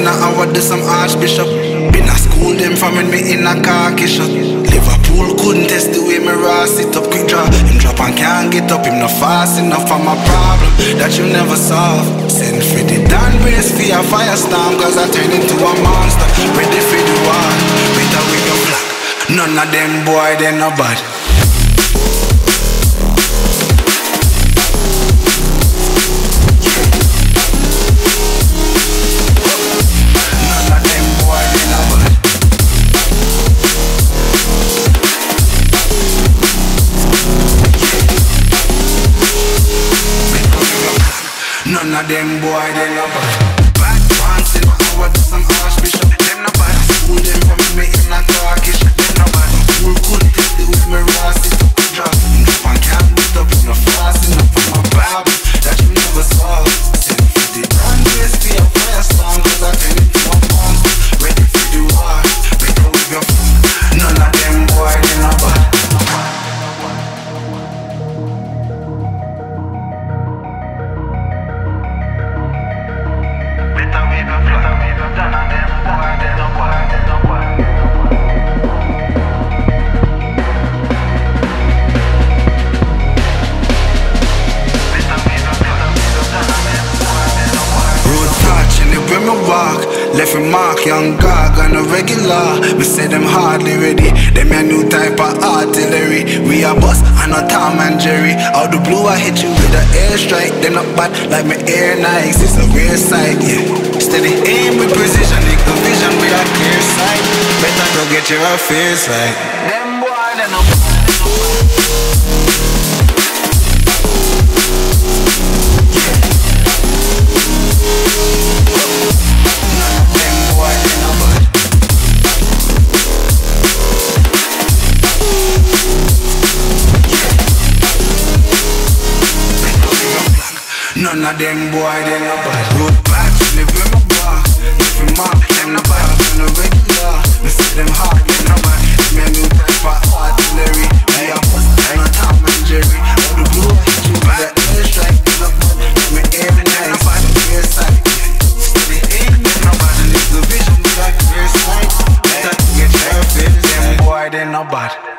in a hour do some archbishop. Been a school them from when me in a khaki shot Liverpool couldn't test the way me ras it up Quick draw, him drop and can't get up Him not fast enough for my problem that you never solve. Send Dan race for a firestorm, cause I turn into a monster. Ready for the war, with your flag. None of them boy, they no bad. None of them boy, they no Left a mark, young gog on a regular. Me say them hardly ready. Them a new type of artillery. We a bus and a Tom and Jerry. Out the blue I hit you with a airstrike? Them not bad like me air Nikes It's a rare sight, yeah. Steady aim with precision. Nigga vision with a clear sight. Better go get your affairs right. Them boy, they no None of them boy, they no bad Road live in my bar Nothing mark, them no bad On regular, me see them hard, they no bad Me new type for artillery Me a bust, I'm and Jerry All the blue, you back, Me Nobody the vision sight. That them boy, they bad.